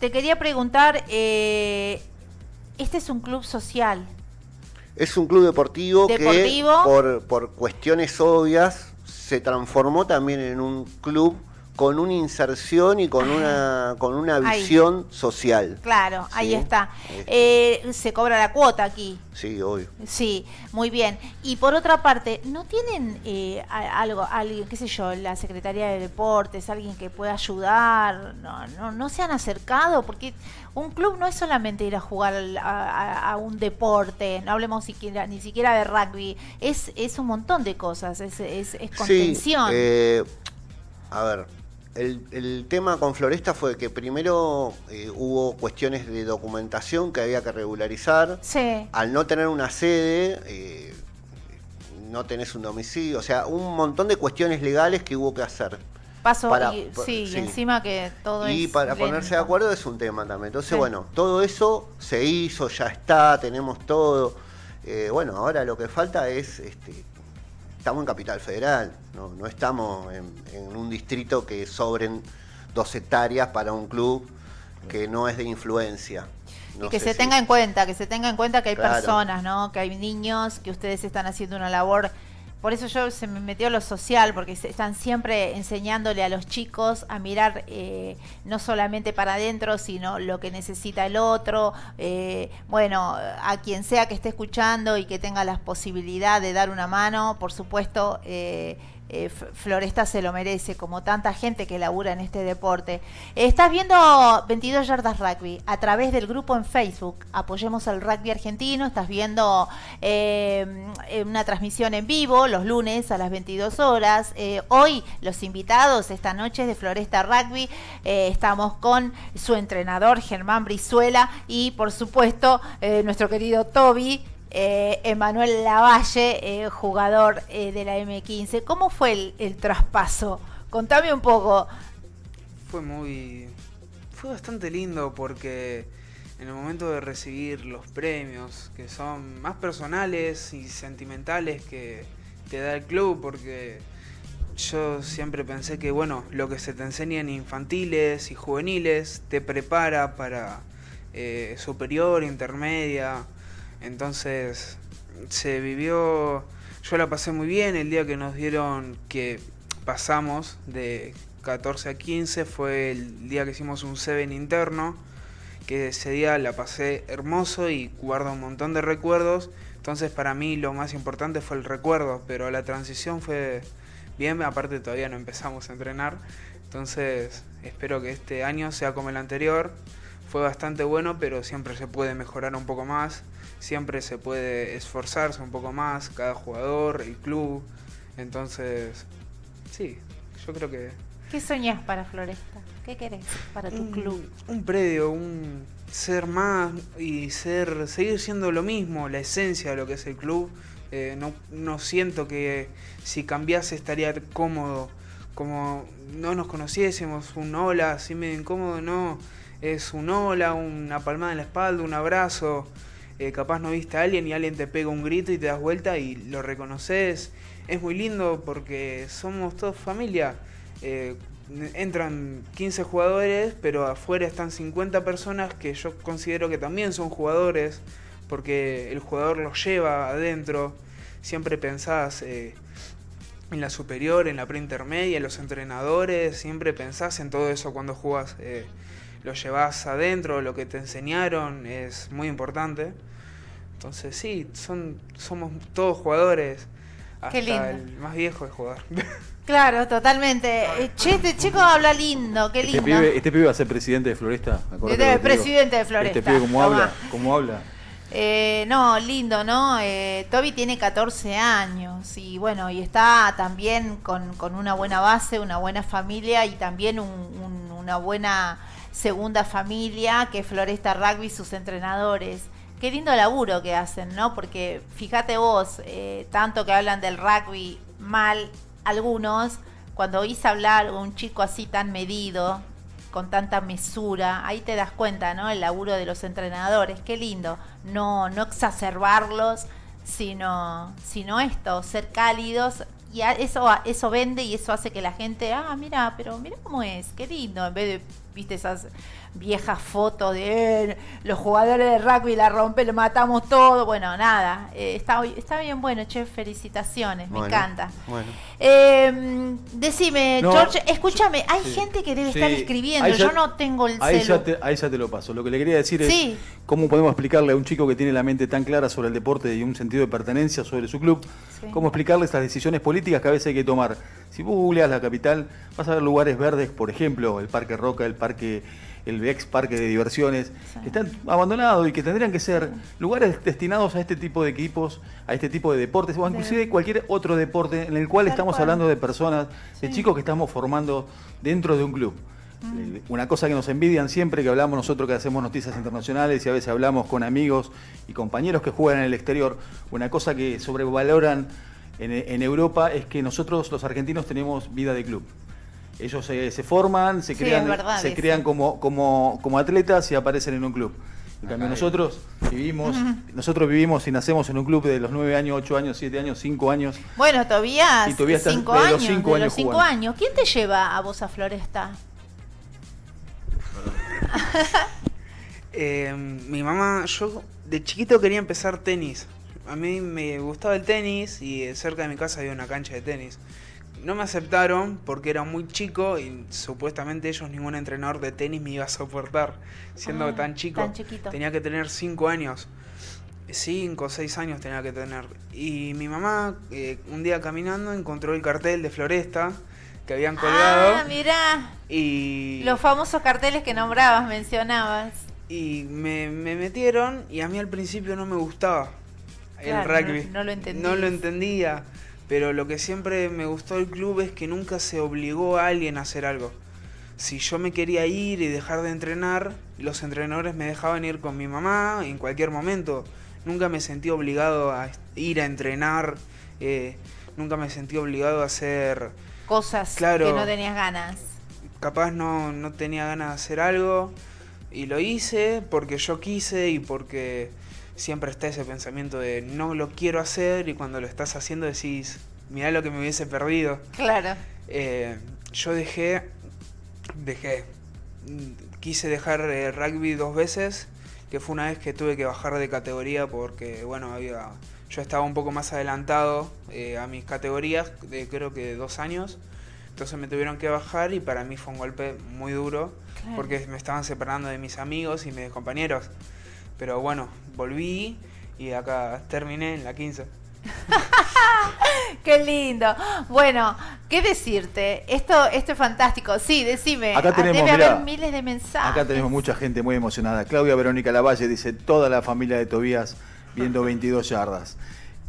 te quería preguntar, eh, este es un club social, es un club deportivo, Deportivo. que por, por cuestiones obvias se transformó también en un club con una inserción y con una con una Ahí. visión social. claro, ahí está. ahí está. Eh, se cobra la cuota aquí. Sí, obvio. Sí, muy bien. Y por otra parte, ¿no tienen eh, algo, alguien, qué sé yo, la Secretaría de Deportes, alguien que pueda ayudar? No, no, no se han acercado porque un club no es solamente ir a jugar a, a- a un deporte, no hablemos siquiera, ni siquiera de rugby, es, es un montón de cosas, es, es, es contención. Sí, eh, a ver, el, el tema con Floresta fue que primero eh, hubo cuestiones de documentación que había que regularizar. Sí. Al no tener una sede, eh, no tenés un domicilio, o sea, un montón de cuestiones legales que hubo que hacer. Paso, Para- y, sí, y encima que todo Y es para ponerse de acuerdo es un tema también. Entonces, Sí. bueno, todo eso se hizo, ya está, tenemos todo. Eh, bueno, ahora lo que falta es, este, estamos en Capital Federal, no, no estamos en, en un distrito que sobren dos hectáreas para un club que no es de influencia. No y que se si- tenga en cuenta, que se tenga en cuenta que hay Claro. personas, ¿no? Que hay niños, que ustedes están haciendo una labor. Por eso yo se me metió lo social, porque están siempre enseñándole a los chicos a mirar eh, no solamente para adentro, sino lo que necesita el otro. Eh, bueno, a quien sea que esté escuchando y que tenga la posibilidad de dar una mano, por supuesto, eh, eh, Floresta se lo merece, como tanta gente que labura en este deporte. Estás viendo 22 Yardas Rugby a través del grupo en Facebook. Apoyemos al rugby argentino. Estás viendo eh, eh, una transmisión en vivo los lunes a las 22 horas. Hoy los invitados esta noche de Floresta Rugby. estamos con su entrenador Germán Brizuela y por supuesto nuestro querido Toby. Eh, Emanuel Lavalle, eh, jugador eh, de la M15. ¿Cómo fue el, el traspaso? Contame un poco. Fue muy. Fue bastante lindo porque en el momento de recibir los premios, que son más personales y sentimentales que te da el club, porque yo siempre pensé que, bueno, lo que se te enseña en infantiles y juveniles te prepara para superior, intermedia. Entonces se vivió, yo la pasé muy bien el día que nos dieron que pasamos de 14 a 15, fue el día que hicimos un Seven interno, que ese día la pasé hermoso y guardo un montón de recuerdos. Entonces para mí lo más importante fue el recuerdo, pero la transición fue bien, aparte todavía no empezamos a entrenar. Entonces espero que este año sea como el anterior. Fue bastante bueno, pero siempre se puede mejorar un poco más. Siempre se puede esforzarse un poco más, cada jugador, el club. Entonces, sí, yo creo que ¿Qué soñás para Floresta? ¿Qué querés para tu un, club? un predio, un ser más y ser seguir siendo lo mismo, la esencia de lo que es el club. Eh, no, no siento que si cambiase estaría cómodo, como no nos conociésemos, un hola, así medio incómodo, no. Es un hola, una palmada en la espalda, un abrazo. Eh, capaz no viste a alguien y alguien te pega un grito y te das vuelta y lo reconoces. Es muy lindo porque somos todos familia. Eh, entran 15 jugadores, pero afuera están 50 personas que yo considero que también son jugadores, porque el jugador los lleva adentro. Siempre pensás eh, en la superior, en la preintermedia, en los entrenadores, siempre pensás en todo eso cuando jugás. Lo llevas adentro, lo que te enseñaron es muy importante. Entonces sí, son, somos todos jugadores. Qué lindo. El más viejo es jugador. <laughs> Claro, totalmente. Eh, Che, este chico habla lindo, qué Este lindo. pibe, este pibe va a ser presidente de Floresta. Este presidente de Floresta, Este pibe, ¿cómo tomá. habla? ¿Cómo habla? Eh, no, lindo, ¿no? Eh, Toby tiene 14 años y bueno, y está también con, con una buena base, una buena familia y también un- un- una buena segunda familia que es Floresta Rugby, sus entrenadores. Qué lindo laburo que hacen, ¿no? Porque fíjate vos, eh, tanto que hablan del rugby mal algunos, cuando oís hablar un chico así tan medido, con tanta mesura, ahí te das cuenta, ¿no? El laburo de los entrenadores, qué lindo. No, no exacerbarlos, sino, sino esto, ser cálidos. Y eso, eso vende y eso hace que la gente, ah, mira, pero mira cómo es, qué lindo, en vez de, viste, esas viejas fotos de "Eh, los jugadores de rugby la rompen, lo matamos todo. Bueno, nada, eh, está, está bien bueno, che, felicitaciones, me encanta. Bueno. Eh, decime, No, George, escúchame, hay sí, gente que debe sí. estar escribiendo, ya- yo no tengo el Ahí celu. ya, te, ahí ya te lo paso. Lo que le quería decir es Sí. cómo podemos explicarle a un chico que tiene la mente tan clara sobre el deporte y un sentido de pertenencia sobre su club, Sí. cómo explicarle estas decisiones políticas que a veces hay que tomar. Si vos googleas la capital, vas a ver lugares verdes, por ejemplo, el Parque Roca, el Parque el ex parque de diversiones, Sí. que están abandonados y que tendrían que ser lugares destinados a este tipo de equipos, a este tipo de deportes, o inclusive cualquier otro deporte en el cual Tal estamos cual. hablando de personas, de chicos que estamos formando dentro de un club. Eh, Una cosa que nos envidian siempre que hablamos nosotros que hacemos noticias internacionales y a veces hablamos con amigos y compañeros que juegan en el exterior, una cosa que sobrevaloran en, en Europa es que nosotros los argentinos tenemos vida de club. Ellos se, se forman, se Sí, crean, verdad se crean como, como, como atletas y aparecen en un club. En cambio nosotros vivimos, nosotros vivimos y nacemos en un club de los 9 años, 8 años, 7 años, 5 años. Bueno, Tobías, Y Tobías está cinco de los años, de años los cinco jugando. años. ¿Quién te lleva a vos a Floresta? Eh, <laughs> mi mamá, yo de chiquito quería empezar tenis. A mí me gustaba el tenis y cerca de mi casa había una cancha de tenis. No me aceptaron porque era muy chico y supuestamente ellos, ningún entrenador de tenis me iba a soportar. Siendo Ah, tan chico, tan chiquito. tenía que tener 5 años. 5 o 6 años tenía que tener. Y mi mamá, eh, un día caminando, encontró el cartel de Floresta que habían colgado. Ah, mirá. y Los famosos carteles que nombrabas, mencionabas. y me, me metieron y a mí al principio no me gustaba el Claro, rugby. no- no lo. No lo entendía. Pero lo que siempre me gustó del club es que nunca se obligó a alguien a hacer algo. Si yo me quería ir y dejar de entrenar, los entrenadores me dejaban ir con mi mamá en cualquier momento. Nunca me sentí obligado a ir a entrenar. eh, nunca me sentí obligado a hacer Cosas Claro. que no tenías ganas. capaz no, no tenía ganas de hacer algo y lo hice porque yo quise y porque siempre está ese pensamiento de no lo quiero hacer y cuando lo estás haciendo decís, mirá lo que me hubiese perdido. Claro. Eh, yo dejé, dejé, quise dejar eh, rugby dos veces, que fue una vez que tuve que bajar de categoría porque, bueno, había, yo estaba un poco más adelantado eh, a mis categorías, de creo que de dos años, entonces me tuvieron que bajar y para mí fue un golpe muy duro, Claro. porque me estaban separando de mis amigos y mis compañeros. Pero bueno, volví y acá terminé en la 15. <laughs> Qué lindo. Bueno, ¿qué decirte? Esto, esto es fantástico. Sí, decime. Acá Ah, tenemos, Debe mirá, haber miles de mensajes. Acá tenemos mucha gente muy emocionada. Claudia Verónica Lavalle dice, toda la familia de Tobías viendo 22 yardas.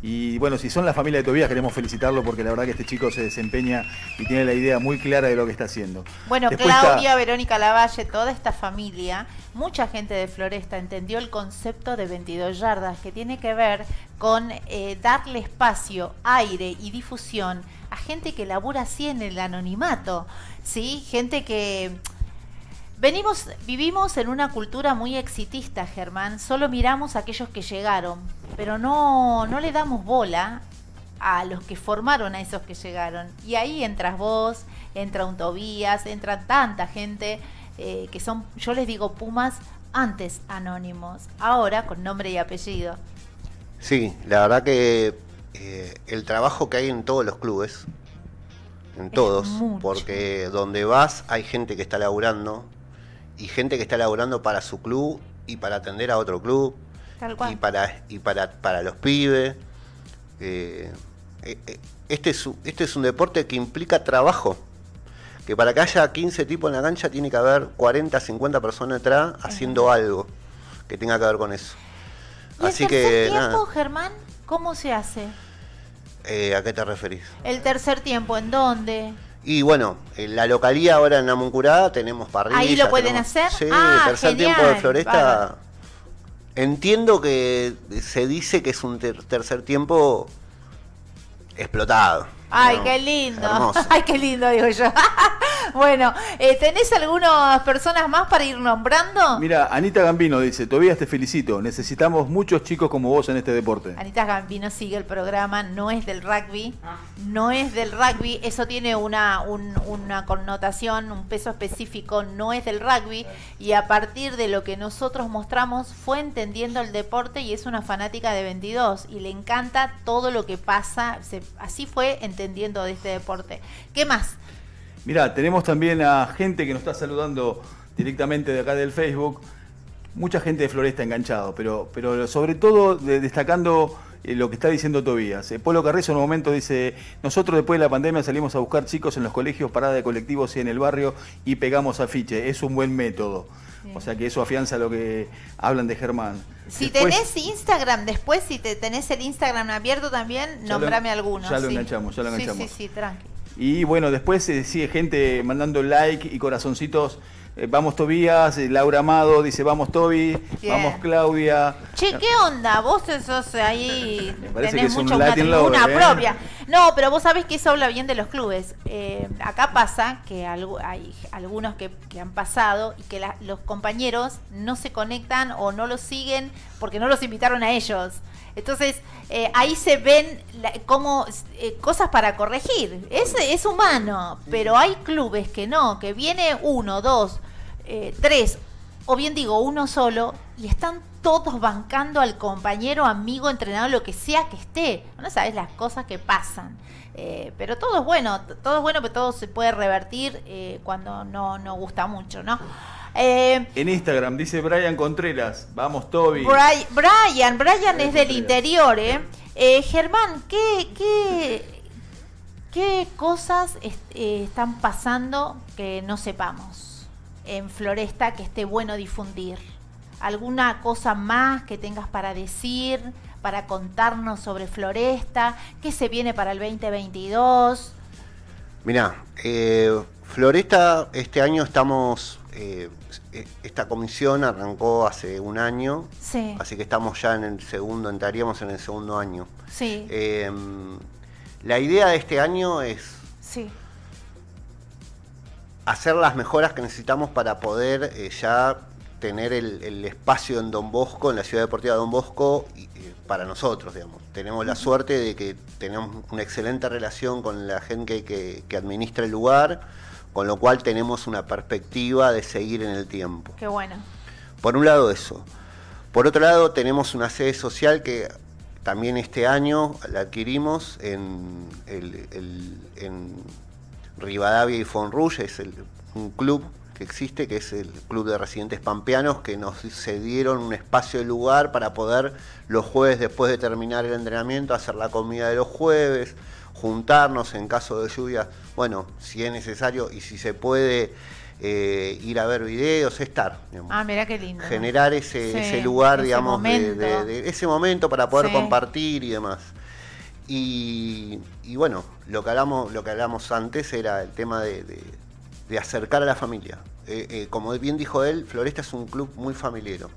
Y bueno, si son la familia de Tobías, queremos felicitarlo porque la verdad que este chico se desempeña y tiene la idea muy clara de lo que está haciendo. Bueno, Después está- Claudia, Verónica Lavalle, toda esta familia, mucha gente de Floresta entendió el concepto de 22 yardas, que tiene que ver con eh, darle espacio, aire y difusión a gente que labura así en el anonimato, ¿sí? Gente que... Venimos, vivimos en una cultura muy exitista, Germán. Solo miramos a aquellos que llegaron, pero no, no le damos bola a los que formaron a esos que llegaron. Y ahí entras vos, entra un Tobías, entra tanta gente eh, que son, yo les digo Pumas, antes anónimos, ahora con nombre y apellido. Sí, la verdad que eh, el trabajo que hay en todos los clubes, en todos, porque donde vas hay gente que está laburando y gente que está laburando para su club y para atender a otro club Tal y cual. para y para, para los pibes. Eh, eh, eh, este, es, un- este es un deporte que implica trabajo. Que para que haya 15 tipos en la cancha tiene que haber 40, 50 personas detrás haciendo algo que tenga que ver con eso. ¿Y Así el tercer que tiempo, nada, Germán, cómo se hace? eh, ¿a qué te referís? El tercer tiempo, ¿en dónde? Y bueno, en la localía ahora en Namuncurá tenemos parrillas. ¿Ahí lo pueden tenemos- hacer? Sí, Ah, tercer genial, tiempo de Floresta. Entiendo que se dice que es un ter- tercer tiempo explotado. Ay, ¿no? qué lindo. Hermoso. <laughs> Ay, qué lindo, digo yo. <laughs> bueno, eh, ¿tenés algunas personas más para ir nombrando? Mira, Anita Gambino dice, Tobías te felicito, necesitamos muchos chicos como vos en este deporte. Anita Gambino sigue el programa, no es del rugby, no es del rugby, eso tiene una, un- una connotación, un peso específico, no es del rugby, y a partir de lo que nosotros mostramos fue entendiendo el deporte y es una fanática de 22 y le encanta todo lo que pasa, se- así fue entendiendo de este deporte. ¿Qué más? Mira, tenemos también a gente que nos está saludando directamente de acá del Facebook. Mucha gente de Floresta enganchado, pero, pero sobre todo de- destacando eh, lo que está diciendo Tobías. Eh, Polo Carrizo en un momento dice, nosotros después de la pandemia salimos a buscar chicos en los colegios, parada de colectivos y en el barrio y pegamos afiche. Es un buen método. O sea que eso afianza lo que hablan de Germán. Si Después- tenés Instagram después, si te tenés el Instagram abierto también, nombrame alguno. ya lo sí. enganchamos, ya lo Sí, enganchamos. Sí, sí, tranqui. Y bueno, después se sigue gente mandando like y corazoncitos. Eh, vamos Tobías, eh, Laura Amado dice vamos Toby, vamos Claudia. Che, ¿qué onda? Vos sos ahí, Me parece tenés que es un mucho una ¿eh? propia. No, pero vos sabés que eso habla bien de los clubes. Eh, acá pasa que hay algunos que, que han pasado y que la- los compañeros no se conectan o no los siguen porque no los invitaron a ellos. Entonces, eh, ahí se ven la- como eh, cosas para corregir. Es, es humano, pero hay clubes que no, que viene uno, dos, eh, tres, o bien digo uno solo, y están todos bancando al compañero, amigo, entrenador, lo que sea que esté. No sabes las cosas que pasan. Eh, pero todo es bueno, todo es bueno, pero todo se puede revertir eh, cuando no, no gusta mucho, ¿no? Eh, En Instagram dice Brian Contreras, vamos Toby. Bri- Brian, Brian es del Contreras. interior, ¿eh? Eh, Germán, ¿qué, qué, qué cosas est- están pasando que no sepamos en Floresta que esté bueno difundir? ¿Alguna cosa más que tengas para decir, para contarnos sobre Floresta? ¿Qué se viene para el 2022? Mirá, eh, Floresta, este año estamos, eh, esta comisión arrancó hace un año, Sí, así que estamos ya en el segundo, entraríamos en el segundo año. sí, Eh, la idea de este año es sí. Hacer las mejoras que necesitamos para poder eh, ya tener el, el espacio en Don Bosco, en la ciudad deportiva de Don Bosco, y, eh, para nosotros, digamos. Tenemos la suerte de que tenemos una excelente relación con la gente que, que administra el lugar, con lo cual tenemos una perspectiva de seguir en el tiempo. Qué bueno. Por un lado eso. Por otro lado tenemos una sede social que también este año la adquirimos en, el- el- en Rivadavia y Fonrouge, es el- un club que existe, que es el Club de Residentes Pampeanos, que nos cedieron un espacio de lugar para poder los jueves, después de terminar el entrenamiento, hacer la comida de los jueves, juntarnos en caso de lluvia, bueno, si es necesario y si se puede eh, ir a ver videos, estar. digamos Ah, mira qué lindo. generar ese, Sí, ese lugar, ese digamos, de, momento. de- de ese momento para poder Sí. compartir y demás. Y, y bueno, lo que hablamos, lo que hablamos antes era el tema de, de- de acercar a la familia. Eh, eh, como bien dijo él, Floresta es un club muy familiero.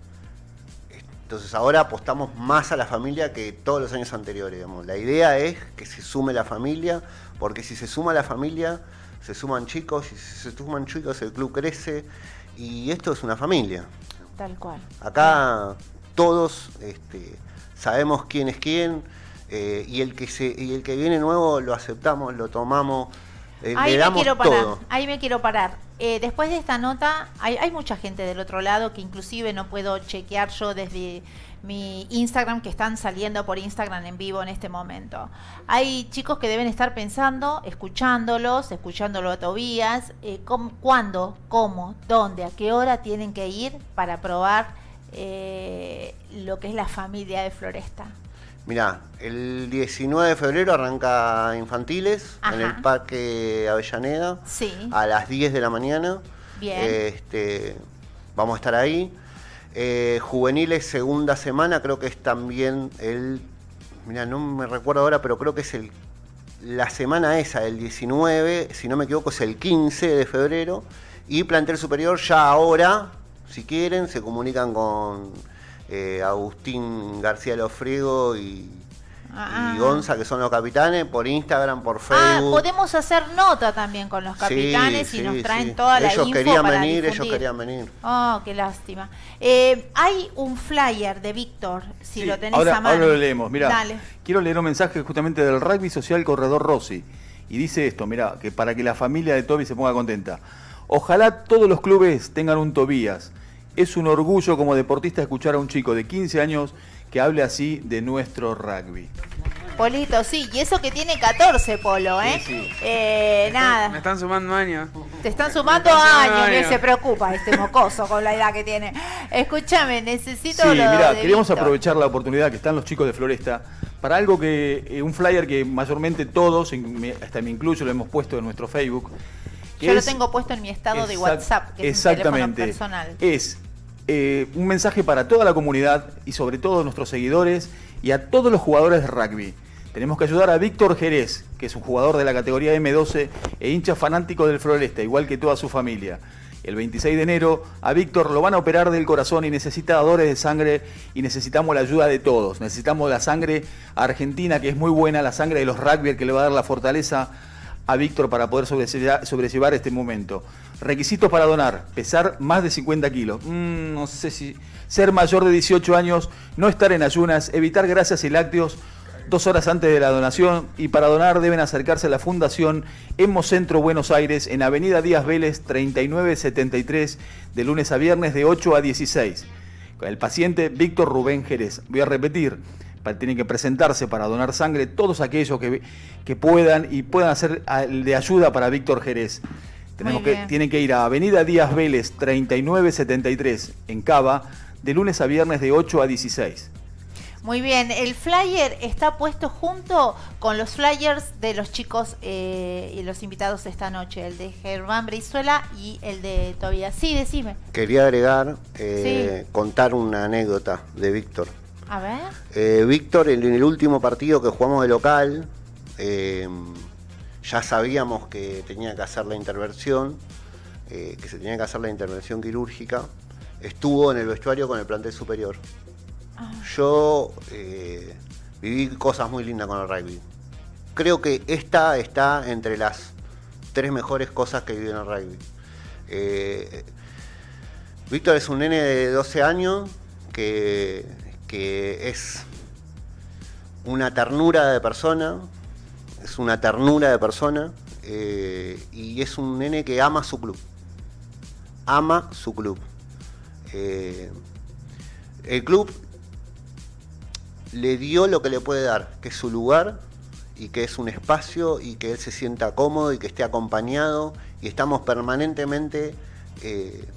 Entonces ahora apostamos más a la familia que todos los años anteriores. digamos. La idea es que se sume la familia, porque si se suma la familia, se suman chicos, y si se suman chicos el club crece, y esto es una familia. Tal cual. Acá todos este, sabemos quién es quién eh, y el que se y el que viene nuevo lo aceptamos, lo tomamos, eh, Ahí le me damos quiero parar, todo. ahí me quiero parar. Eh, después de esta nota, hay, hay mucha gente del otro lado que inclusive no puedo chequear yo desde mi Instagram, que están saliendo por Instagram en vivo en este momento. Hay chicos que deben estar pensando, escuchándolos, escuchándolo a Tobías, eh, cómo- cuándo, cómo, dónde, a qué hora tienen que ir para probar eh, lo que es la familia de Floresta. Mirá, el 19 de febrero arranca infantiles en el. Parque Avellaneda Sí, a las 10 de la mañana. bien. Este, vamos a estar ahí. Eh, juveniles, segunda semana, creo que es también el. Mira, no me recuerdo ahora, pero creo que es el. La semana esa, el 19, si no me equivoco, es el 15 de febrero. Y plantel superior, ya ahora, si quieren, se comunican con eh, Agustín García Lofriego y, Ah. y Gonza, que son los capitanes, por Instagram, por Ah, Facebook. podemos hacer nota también con los Sí, capitanes y sí, nos traen sí. toda la ellos info querían para venir, ellos difundir. querían venir. Oh, qué lástima. Eh, hay un flyer de Víctor, si Sí, lo tenés ahora, a mano. ahora lo leemos. Mira, quiero leer un mensaje justamente del Rugby Social Corredor Rossi. Y dice esto, mira, que para que la familia de Toby se ponga contenta. Ojalá todos los clubes tengan un Tobías. Es un orgullo como deportista escuchar a un chico de 15 años que hable así de nuestro rugby. Polito, sí, y eso que tiene 14, Polo, ¿eh? Sí, sí. Eh, Me nada, están sumando años. te están sumando están sumando años, años. se preocupa este mocoso con la edad que tiene. Escúchame, necesito Sí, mira, queríamos aprovechar la oportunidad que están los chicos de Floresta para algo que, eh, un flyer que mayormente todos, me- hasta me incluyo, lo hemos puesto en nuestro Facebook. Yo lo tengo puesto en mi estado de WhatsApp, que es un teléfono exactamente. personal. Es eh, un mensaje para toda la comunidad y sobre todo nuestros seguidores y a todos los jugadores de rugby. Tenemos que ayudar a Víctor Jerez, que es un jugador de la categoría M12 e hincha fanático del Floresta, igual que toda su familia. El 26 de enero a Víctor lo van a operar del corazón y necesita dadores de sangre y necesitamos la ayuda de todos. Necesitamos la sangre argentina, que es muy buena, la sangre de los rugby que le va a dar la fortaleza a Víctor para poder sobrellevar, este momento. Requisitos para donar, pesar más de 50 kilos. Mm, no sé si ser mayor de 18 años, no estar en ayunas, evitar grasas y lácteos dos horas antes de la donación y para donar deben acercarse a la Fundación Hemocentro Buenos Aires en Avenida Díaz Vélez 3973 de lunes a viernes de 8 a 16. Con el paciente Víctor Rubén Jerez. Voy a repetir, tienen que presentarse para donar sangre todos aquellos que, que puedan y puedan hacer de ayuda para Víctor Jerez. Tenemos que, tienen que ir a Avenida Díaz Vélez 3973 en Cava de lunes a viernes de 8 a 16. Muy bien, el flyer está puesto junto con los flyers de los chicos eh, y los invitados esta noche, el de Germán Brizuela y el de Tobías. Sí, decime. Quería agregar, eh, contar una anécdota de Víctor. A ver. Eh, Víctor, en el último partido que jugamos de local, eh, ya sabíamos que tenía que hacer la intervención, eh, que se tenía que hacer la intervención quirúrgica. Estuvo en el vestuario con el plantel superior. Yo eh, viví cosas muy lindas con el rugby. Creo que esta está entre las tres mejores cosas que viví en el rugby. Víctor es un nene de 12 años que, que es una ternura de persona, es una ternura de persona eh, y es un nene que ama su club. Ama su club. Eh, el club le dio lo que le puede dar, que es su lugar y que es un espacio y que él se sienta cómodo y que esté acompañado y estamos permanentemente eh,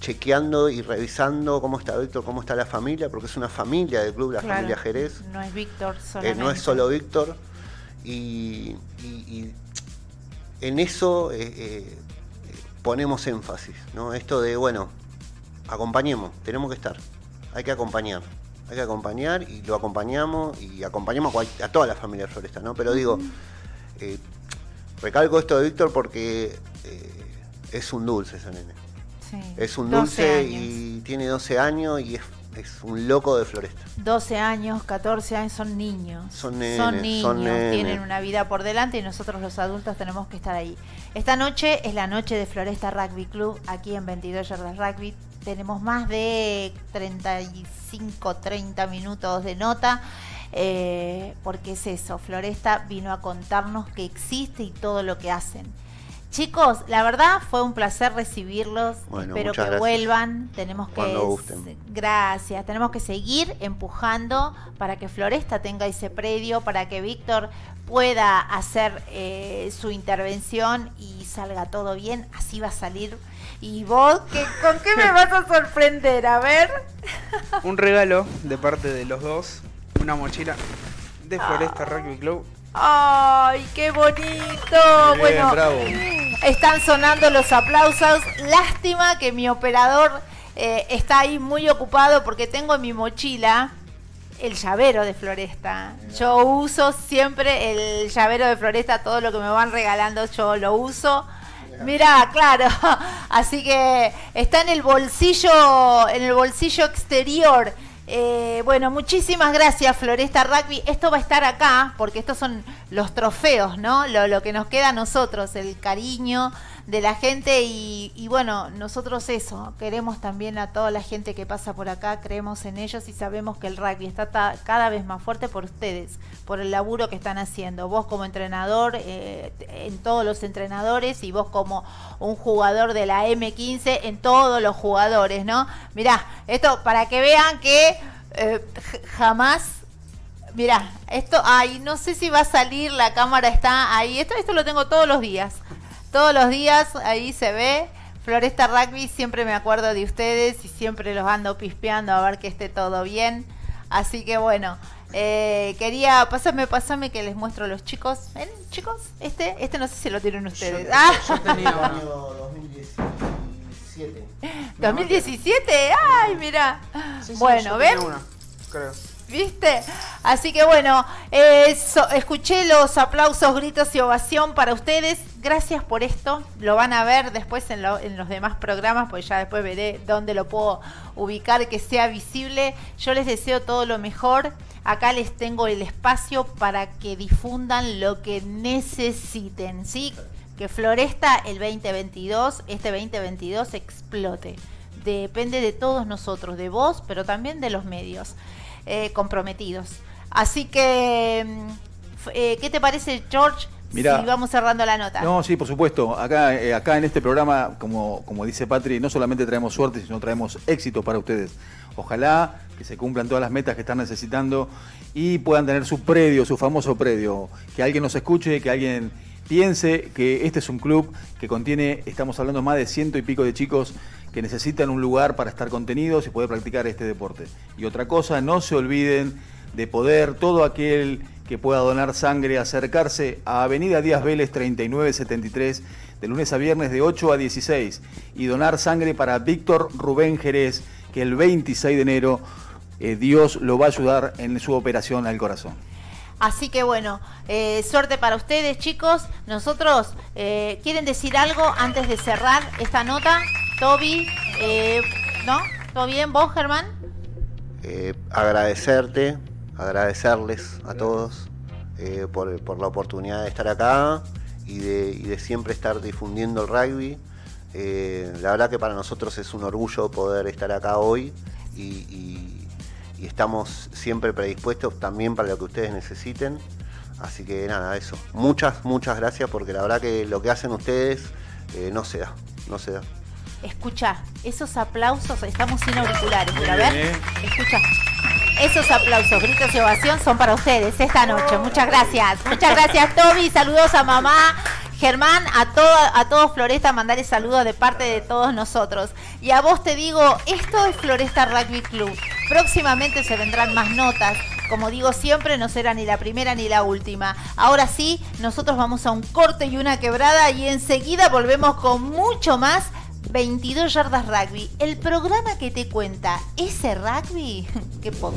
chequeando y revisando cómo está Víctor, cómo está la familia, porque es una familia del club, la Claro, familia Jerez. No es Víctor Eh, solamente. no es solo Víctor. Y, y- y en eso eh, eh, ponemos énfasis, ¿no? Esto de, bueno, acompañemos, tenemos que estar, hay que acompañar, hay que acompañar y lo acompañamos y acompañamos a, toda la familia Floresta, ¿no? Pero digo, eh, recalco esto de Víctor porque eh, es un dulce ese nene. Sí. Es un 12 dulce y tiene 12 años y es, es un loco de Floresta. 12 años, 14 años, son niños. Son nenes, Son niños, son tienen una vida por delante y nosotros los adultos tenemos que estar ahí. Esta noche es la noche de Floresta Rugby Club, aquí en 22 Yardas Rugby. Tenemos más de 35, 30 minutos de nota. eh, porque es eso, Floresta vino a contarnos que existe y todo lo que hacen. Chicos, la verdad fue un placer recibirlos. Bueno, Espero que gracias. vuelvan. Tenemos que Cuando gusten. Gracias. Tenemos que seguir empujando para que Floresta tenga ese predio, para que Víctor pueda hacer eh, su intervención y salga todo bien. Así va a salir. ¿Y vos qué, con qué me vas a sorprender? A ver. Un regalo de parte de los dos, una mochila de Floresta Rugby Club. ¡Ay, qué bonito! Bien, bueno, bravo. están sonando los aplausos. Lástima que mi operador eh, está ahí muy ocupado porque tengo en mi mochila el llavero de Floresta. Yo uso siempre el llavero de Floresta, todo lo que me van regalando yo lo uso. Mira, claro. <laughs> Así que está en el bolsillo, en el bolsillo exterior. Eh, bueno, muchísimas gracias Floresta Rugby. Esto va a estar acá porque estos son los trofeos, ¿no? Lo, lo que nos queda a nosotros, el cariño de la gente y, y bueno, nosotros eso, queremos también a toda la gente que pasa por acá, creemos en ellos y sabemos que el rugby está cada vez más fuerte por ustedes, por el laburo que están haciendo. Vos como entrenador, eh, en todos los entrenadores y vos como un jugador de la M15 en todos los jugadores, ¿no? Mirá, esto para que vean que eh, jamás Mirá, esto, ay, no sé si va a salir, la cámara está ahí. Esto, esto lo tengo todos los días. Todos los días ahí se ve. Floresta Rugby, siempre me acuerdo de ustedes y siempre los ando pispeando a ver que esté todo bien. Así que bueno, Eh, quería, pásame, pásame que les muestro a los chicos. ¿Ven, chicos? Este, este no sé si lo tienen ustedes. ah, Yo tenía uno. 2017. 2017, ay, mira. Sí, sí, bueno, yo ¿ven? tenía uno, creo. ¿Viste? Así que bueno, escuché los aplausos, gritos y ovación para ustedes. Gracias por esto. Lo van a ver después en, lo- en los demás programas, pues ya después veré dónde lo puedo ubicar que sea visible. Yo les deseo todo lo mejor. Acá les tengo el espacio para que difundan lo que necesiten, ¿sí? Que Floresta el 2022, este 2022 explote. Depende de todos nosotros, de vos, pero también de los medios eh, comprometidos. Así que, mm, eh, ¿qué te parece, George? Mirá. si vamos cerrando la nota. No, sí, por supuesto. Acá, eh, acá en este programa, como, como dice Patri, no solamente traemos suerte, sino traemos éxito para ustedes. Ojalá que se cumplan todas las metas que están necesitando y puedan tener su predio, su famoso predio. Que alguien nos escuche, que alguien piense que este es un club que contiene, estamos hablando más de ciento y pico de chicos que necesitan un lugar para estar contenidos y poder practicar este deporte. Y otra cosa, no se olviden de poder, todo aquel que pueda donar sangre, acercarse a Avenida Díaz Vélez 3973, de lunes a viernes de 8 a 16, y donar sangre para Víctor Rubén Jerez, que el 26 de enero eh, Dios lo va a ayudar en su operación al corazón. Así que bueno, eh, suerte para ustedes, chicos. Nosotros, eh, ¿quieren decir algo antes de cerrar esta nota? Toby, eh, ¿no? ¿Todo bien? ¿Vos, Germán? Eh, agradecerte, agradecerles a todos eh, por, la oportunidad de estar acá y de, siempre estar difundiendo el rugby. La verdad que para nosotros es un orgullo poder estar acá hoy y, estamos siempre predispuestos también para lo que ustedes necesiten. Así que nada, eso. Muchas, muchas gracias porque la verdad que lo que hacen ustedes no se da, no se da. Escucha, esos aplausos, estamos sin auriculares, pero a ver, escucha. Esos aplausos, gritos y ovación son para ustedes esta noche. Muchas gracias. Muchas gracias, Toby. Saludos a mamá. Germán, a, todo, a todos Floresta, mandarles saludos de parte de todos nosotros. Y a vos te digo, esto es Floresta Rugby Club. Próximamente se vendrán más notas. Como digo siempre, no será ni la primera ni la última. Ahora sí, nosotros vamos a un corte y una quebrada y enseguida volvemos con mucho más 22 yardas rugby. El programa que te cuenta ese rugby, <laughs> qué poco.